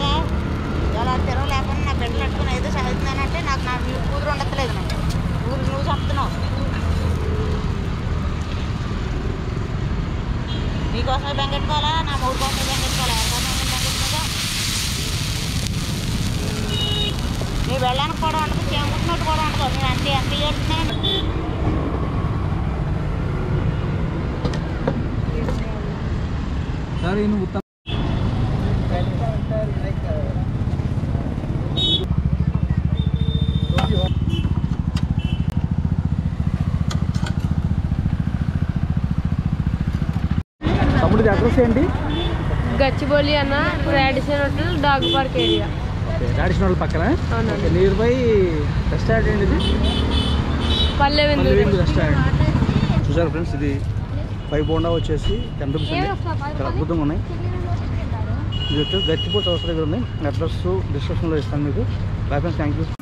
Drama ఇలా తెరవ లేకుండా నా బిడ్డలు పెట్టుకుని ఏదో చదువుతున్నానంటే నాకు నా కూతురు ఉండట్లేదు నాకు. ఊరు నువ్వు చంపుతున్నావు. నీకోసమే బెంగెట్టుకోవాలా నా మూడు కోసమే బెంగెట్టుకోవాలా ఎవరికోసమే బెంగెట్టుకోగా నీ వెళ్ళడానికి కూడా ఉండదు చేముకున్నట్టు కూడా ఉండదు. నేను అంతే ఎంత చేస్తున్నాను సరే అడ్రస్ ఏంటి? గచ్చిబౌలి అన్న Radisson hotel dog park area. Okay రాడిషనల్ పక్కన. నియర్ బై రెస్టారెంట్ ఏంటి ఇది పల్లె రెస్టారెంట్. చూసారు ఫ్రెండ్స్ ఇది ఫైవ్ బోండా వచ్చేసి టెన్ రూపీస్ చాలా అద్భుతంగా ఉన్నాయి. ఇది వచ్చేసి గచ్చిపో చౌసరి దగ్గర ఉన్నాయి అడ్రస్ డిస్క్రిప్షన్లో ఇస్తాను మీకు. Bye friends thank you